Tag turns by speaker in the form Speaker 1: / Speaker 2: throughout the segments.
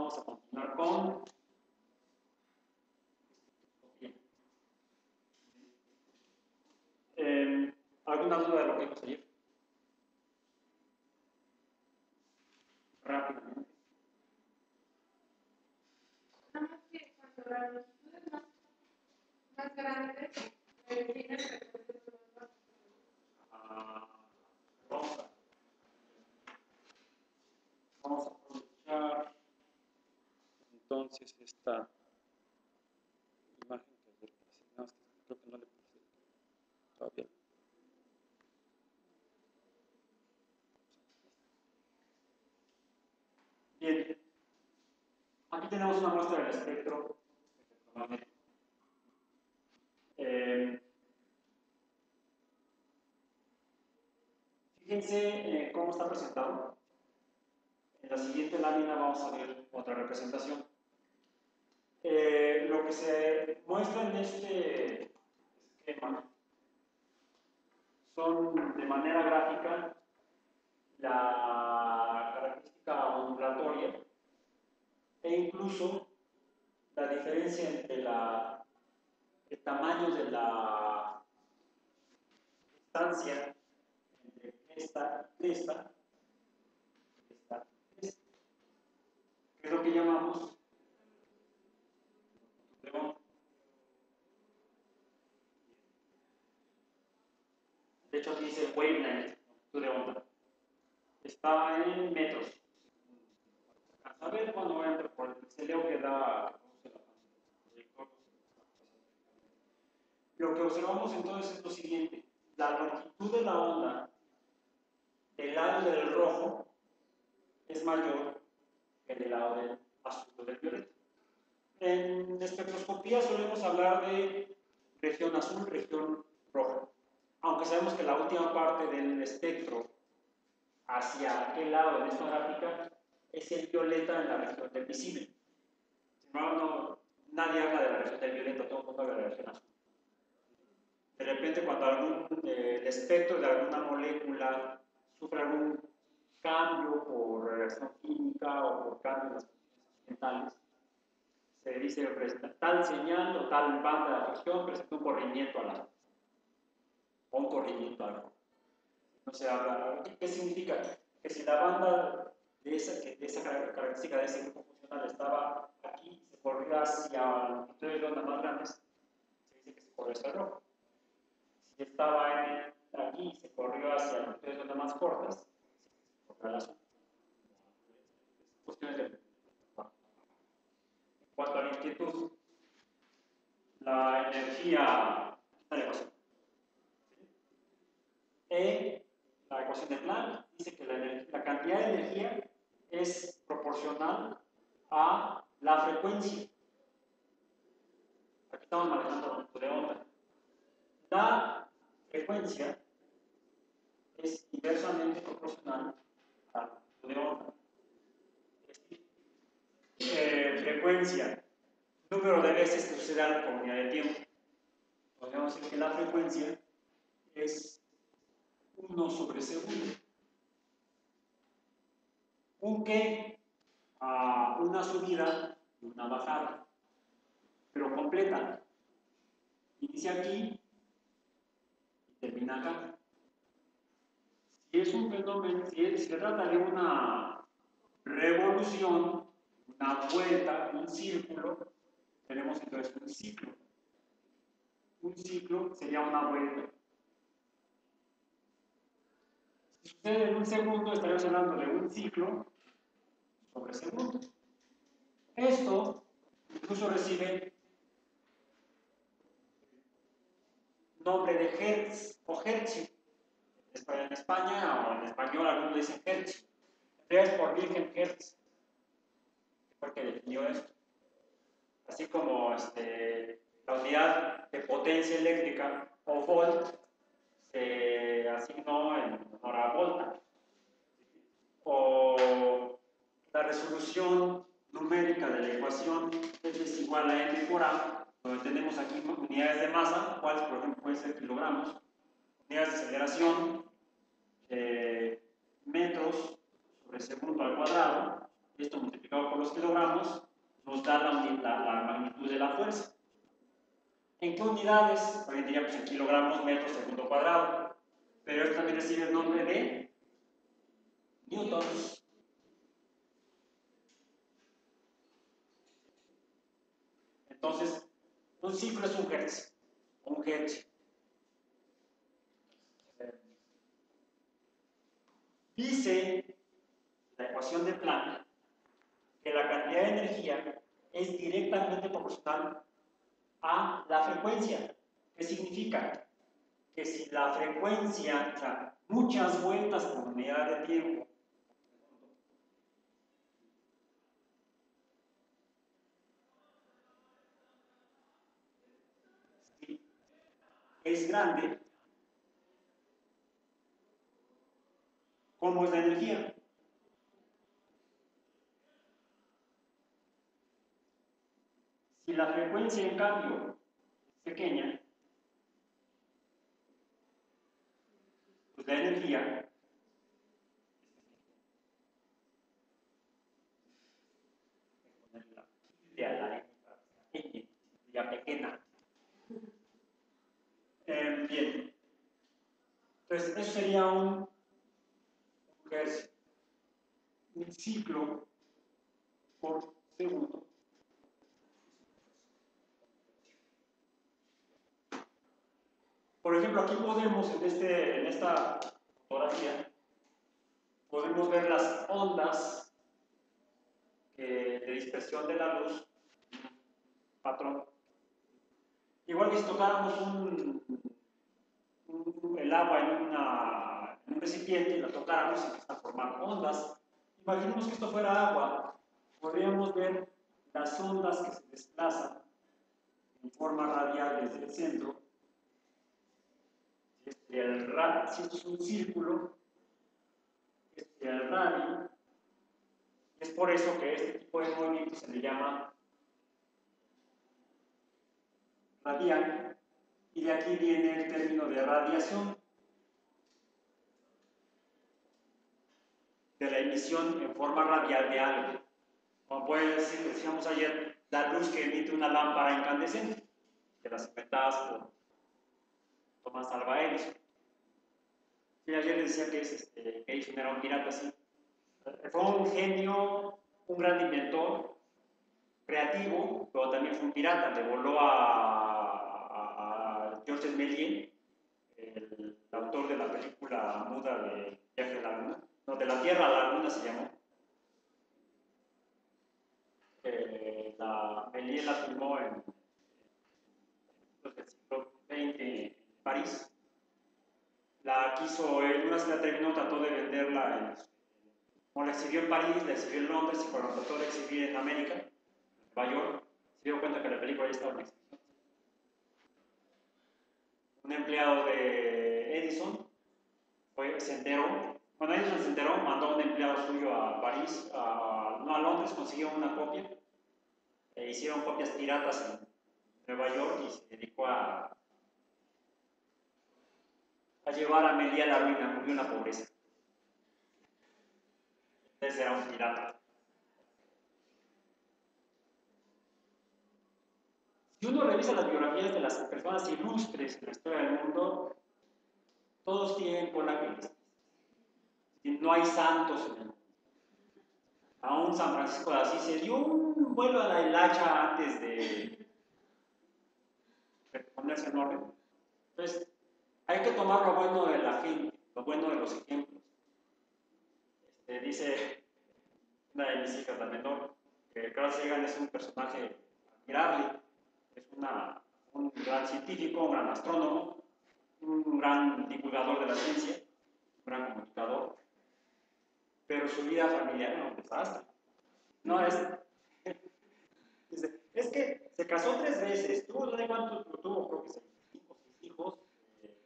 Speaker 1: vamos a continuar con eh, ¿Alguna duda de lo que vimos ayer? Rápidamente.
Speaker 2: Nada más que cuando la longitud es más, más grande, el más bajo.
Speaker 1: Ah, vamos a vamos a aprovechar entonces esta imagen que ayer puse. No, es que creo que no le puse todavía. Bien, aquí tenemos una muestra del espectro electromagnético. Eh, Fíjense eh, cómo está presentado. En la siguiente lámina vamos a ver otra representación. Eh, lo que se muestra en este esquema. Son de manera gráfica la característica ondulatoria e incluso la diferencia entre la, el tamaño de la distancia entre esta y esta, esta y esta, que es lo que llamamos de onda. De hecho, aquí dice wavelength, longitud de onda. Está en metros. A ver cuando entra por el pixeleo que da Lo que observamos entonces es lo siguiente. La longitud de la onda del lado del rojo es mayor que del lado del azul o del violeta. En espectroscopía solemos hablar de región azul, región roja. Aunque sabemos que la última parte del espectro hacia aquel lado de esta gráfica es el violeta en la región del visible. Sin embargo, no, nadie habla de la región del violeta, todo el mundo habla de la región azul. De repente, cuando algún, eh, el espectro de alguna molécula sufre algún cambio por reacción química o por cambio en se dice tal señal o tal banda de afección presenta un corrimiento a la un corrimiento al no se habla. ¿Qué, significa? Que si la banda de esa, de esa característica de ese grupo funcional estaba aquí, se corrió hacia longitudes de onda más grandes, se dice que se corrió hacia el rojo. Si estaba en aquí, se corrió hacia longitudes de onda más cortas, se corrió al. Cuestiones de en cuanto a la inquietud, la energía. E, la ecuación de Planck dice que la, cantidad de energía es proporcional a la frecuencia. Aquí estamos manejando la longitud de onda. La frecuencia es inversamente proporcional a la longitud de onda. Eh, frecuencia, número de veces que sucede algo por unidad de tiempo. Podríamos decir que la frecuencia es 1 sobre segundo. Un que a una subida y una bajada, pero completa. Inicia aquí y termina acá. Si es un fenómeno, si es- se trata de una revolución, una vuelta, un círculo, tenemos entonces un ciclo. Un ciclo sería una vuelta. Si sucede en un segundo, estaríamos hablando de un ciclo sobre segundo. Esto incluso recibe nombre de Hertz o Hertzio. En España o en español algunos dicen Hertzio. En realidad es por Wilhelm Hertz, que fue el que definió esto. Así como este, la unidad de potencia eléctrica o volt se asignó en honor a volta. O la resolución numérica de la ecuación es igual a m por a, donde tenemos aquí unidades de masa, cuáles por ejemplo pueden ser kilogramos, unidades de aceleración, eh, metros sobre segundo al cuadrado, esto multiplicado por los kilogramos, nos da la, la, la magnitud de la fuerza. ¿En qué unidades? Hoy diría pues en kilogramos metros segundo cuadrado. Pero esto también recibe el nombre de newtons. Entonces, un ciclo es un hertz, un hertz. Dice la ecuación de Planck que la cantidad de energía es directamente proporcional a la frecuencia. ¿Qué significa? Que si la frecuencia, o muchas vueltas por unidad de tiempo, es grande, ¿cómo es la energía? Si la frecuencia, en cambio, es pequeña, pues la energía ya pequeña. Eh, bien. Entonces, eso sería un, un ciclo por segundo. Por ejemplo, aquí podemos, en, este, en esta fotografía, podemos ver las ondas de dispersión de la luz, patrón. Igual que si tocáramos el agua en, una, en, un recipiente y la tocáramos empieza a formar ondas. Imaginemos que esto fuera agua, podríamos ver las ondas que se desplazan en forma radial desde el centro el radio, si esto es un círculo, este el radio, es por eso que este tipo de movimiento se le llama radial, y de aquí viene el término de radiación, de la emisión en forma radial de algo. Como puede decir, decíamos ayer, la luz que emite una lámpara incandescente, de las inventadas por Tomás Alva Edison. Sí, ayer les decía que, es, este, que era un pirata, sí. Fue un genio, un gran inventor, creativo, pero también fue un pirata. Le voló a, a, a el, autor de la película muda de Viaje a la Luna. No, de la Tierra a la Luna se llamó. Eh, la, Méliès la filmó en el siglo XX París. La quiso, él una vez que la terminó, trató de venderla, en, la exhibió en París, la exhibió en Londres y cuando trató de exhibir en América, en Nueva York, se dio cuenta que la película ya estaba en exhibición. Un empleado de Edison fue, se enteró, cuando Edison se enteró, mandó a un empleado suyo a París, a, no a Londres, consiguió una copia, e hicieron copias piratas en Nueva York y se dedicó a llevar a Melía a la ruina, murió en la pobreza. Entonces era un pirata. Si uno revisa las biografías de las personas ilustres en la historia del mundo, todos tienen cola que No hay santos en el mundo. Aún San Francisco de Asís se dio un vuelo a la hilacha antes de, ponerse en orden. Entonces, hay que tomar lo bueno de la gente, lo bueno de los ejemplos. Este, dice una de mis hijas, la menor, que Carl Sagan es un personaje admirable, es un gran científico, un gran astrónomo, un gran divulgador de la ciencia, un gran comunicador, pero su vida familiar era un desastre. No es. Es que se casó tres veces, tuvo, no sé cuánto tuvo, creo que hijos,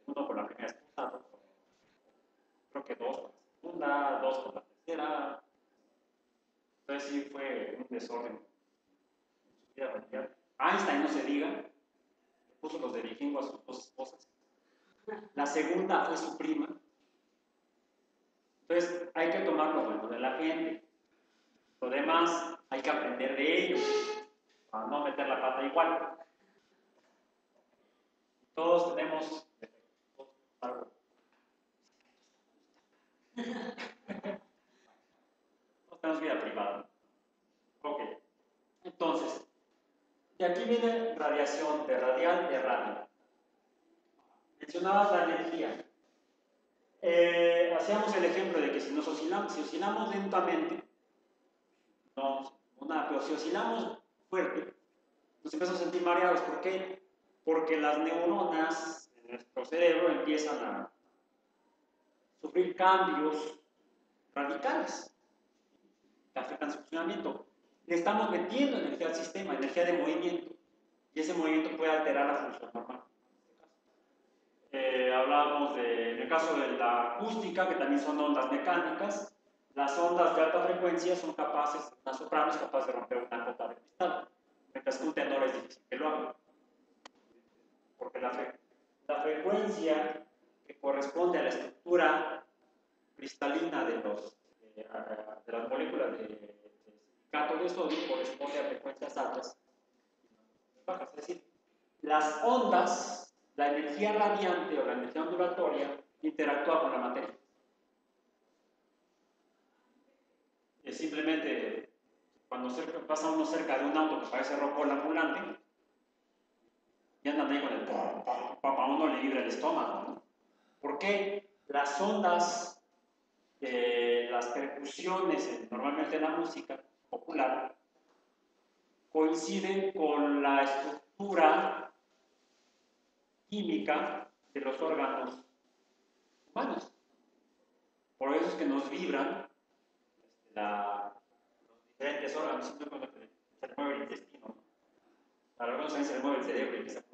Speaker 1: uno con la primera esposa, creo que dos con la segunda, dos con la tercera. Entonces sí fue un desorden en su vida familiar. Einstein no se diga, puso los de a sus dos esposas. La segunda fue su prima. Entonces hay que tomar lo bueno de la gente. Lo demás hay que aprender de ellos para no meter la pata igual. Todos tenemos Todos tenemos vida privada. Ok. Entonces, de aquí viene radiación de radial de radio. Mencionabas la energía. Eh, hacíamos el ejemplo de que si nos oscilamos, si oscilamos lentamente, no, nada, pero si oscilamos fuerte, nos empezamos a sentir mareados. ¿Por qué? Porque las neuronas nuestro cerebro empiezan a sufrir cambios radicales que afectan su funcionamiento. Le estamos metiendo energía al sistema, energía de movimiento, y ese movimiento puede alterar la función normal. Eh, hablábamos de, en el caso de la acústica, que también son ondas mecánicas, las ondas de alta frecuencia son capaces, una soprano es capaz de romper una cota de cristal, mientras que un tenor es difícil que lo haga. Porque la, la frecuencia que corresponde a la estructura cristalina de, los, eh, de las moléculas de, de silicato de sodio corresponde a frecuencias altas. Es decir, las ondas la energía radiante o la energía ondulatoria interactúa con la materia. Es simplemente cuando pasa uno cerca de un auto que parece rojo ambulante, y andan ahí con el a uno le vibra el estómago. ¿no? ¿Por qué? Las ondas, eh, las percusiones, normalmente en la música popular, coinciden con la estructura química de los órganos humanos. Por eso es que nos vibran este, los diferentes órganos, se mueve el intestino. Para algunos también se mueve el cerebro y empieza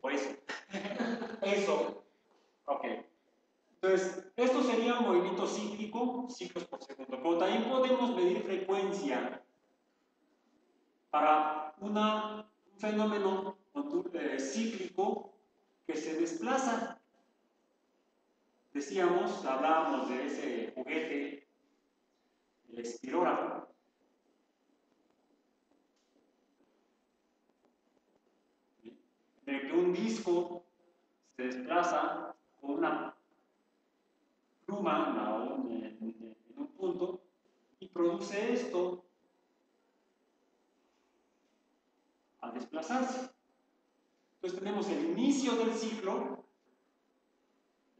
Speaker 1: Por eso. eso. Ok. Entonces, esto sería un movimiento cíclico, ciclos por segundo. Pero también podemos medir frecuencia para una, un fenómeno cíclico que se desplaza. Decíamos, hablábamos de ese juguete, el espirógrafo. De que un disco se desplaza con una pluma en un punto y produce esto al desplazarse. Entonces tenemos el inicio del ciclo,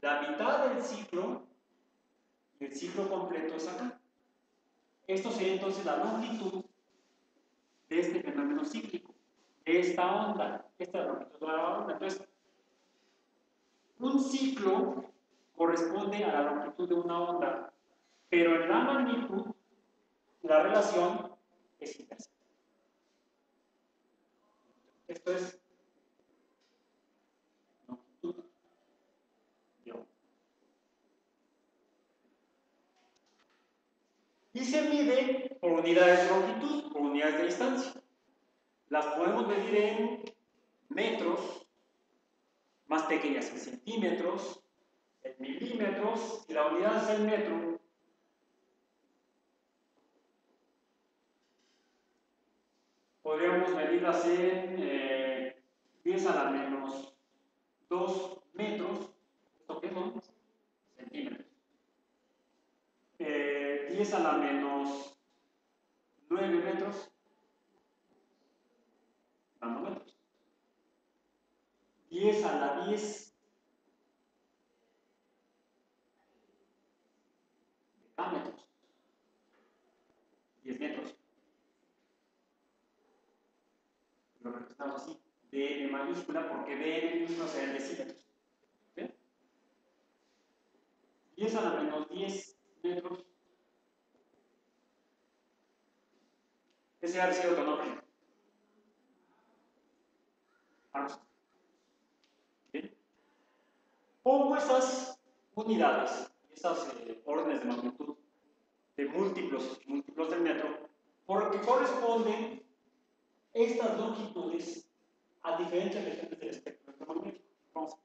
Speaker 1: la mitad del ciclo y el ciclo completo es acá. Esto sería entonces la longitud de este fenómeno cíclico, de esta onda, esta longitud de la onda. Entonces, un ciclo corresponde a la longitud de una onda, pero en la magnitud la relación es inversa. Esto es y se mide por unidades de longitud, por unidades de distancia. Las podemos medir en metros, más pequeñas en centímetros, en milímetros, y la unidad es el metro. Podríamos medirlas en eh, 10 a la menos 2 metros, ¿esto qué son? Centímetros. Eh, 10 a la menos 9 metros, 10 a la 10 decámetros. 10 metros. Lo representamos así, de mayúscula porque D minúscula será en decímetros. 10 a la menos 10 metros. Ese ha sido tu nombre. Vamos. Bien. Pongo esas unidades, esas eh, órdenes de magnitud de múltiplos, múltiplos del metro, porque corresponden estas longitudes a diferentes regiones del espectro electromagnético.